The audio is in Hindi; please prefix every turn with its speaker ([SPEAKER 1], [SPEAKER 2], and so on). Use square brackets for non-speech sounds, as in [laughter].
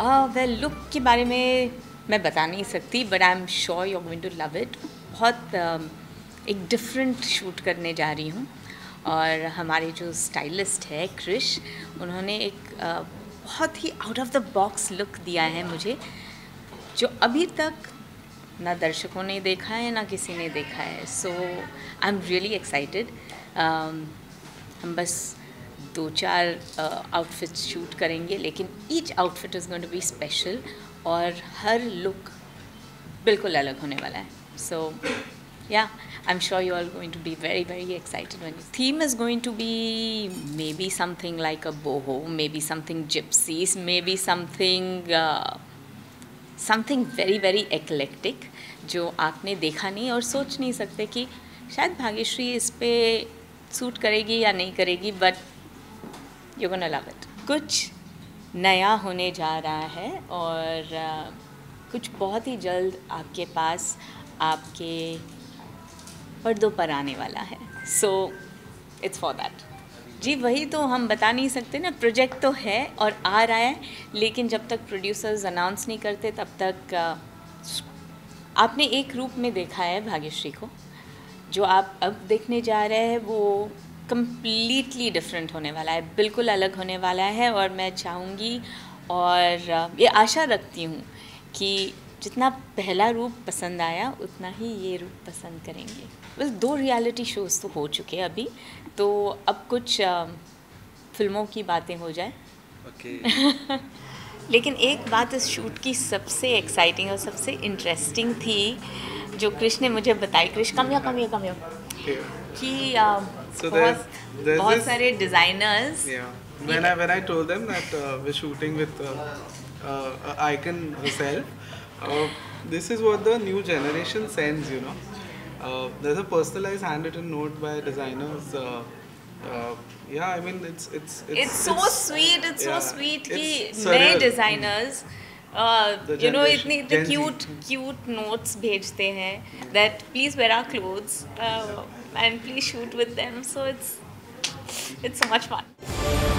[SPEAKER 1] वेल uh, लुक के बारे में मैं बता नहीं सकती but I am sure you going to love it बहुत uh, एक डिफरेंट शूट करने जा रही हूँ। और हमारे जो स्टाइलिस्ट है क्रिश उन्होंने एक uh, बहुत ही out of the box look दिया है मुझे जो अभी तक ना दर्शकों ने देखा है ना किसी ने देखा है। So I am really excited हम बस दो चार आउटफिट्स शूट करेंगे, लेकिन each outfit is going to be special और हर लुक बिल्कुल अलग होने वाला है। So ya I am sure you are going to be very very excited one theme is going to be maybe something like a boho maybe something gypsies maybe something something very very eclectic जो आपने देखा नहीं और सोच नहीं सकते कि शायद भाग्यश्री इस पर सूट करेगी या नहीं करेगी but you gonna love it कुछ नया होने जा रहा है और कुछ बहुत ही जल्द आपके पास आपके पर्दों पर आने वाला है। सो इट्स फॉर दैट जी, वही तो हम बता नहीं सकते ना प्रोजेक्ट तो है और आ रहा है, लेकिन जब तक प्रोड्यूसर्स अनाउंस नहीं करते, तब तक आपने एक रूप में देखा है भाग्यश्री को, जो आप अब देखने जा रहे हैं, वो कम्प्लीटली डिफरेंट होने वाला है बिल्कुल अलग होने वाला है और मैं चाहूँगी और ये आशा रखती हूँ कि जितना पहला रूप पसंद आया उतना ही ये रूप पसंद करेंगे। बस दो रियलिटी शोज़ तो हो चुके हैं अभी तो अब कुछ फ़िल्मों की बातें हो जाए। okay. [laughs] लेकिन एक बात इस शूट की सबसे एक्साइटिंग और सबसे इंटरेस्टिंग थी जो कृष्ण ने मुझे बताई कृष्ण कम या कम या कम या कि so बहुत, बहुत सारे designers
[SPEAKER 2] when I when I told them that uh, we're shooting with uh, uh, Icon herself, Uh, this is what the new generation sends, you know. Uh, there's a personalized handwritten note by designers. Uh, uh, yeah, I mean it's it's
[SPEAKER 1] it's, it's so it's, sweet. It's yeah, so sweet कि नए designers uh, You know इतनी इतनी क्यूट क्यूट नोट्स भेजते हैं that please wear our clothes and please shoot with so it's it's much fun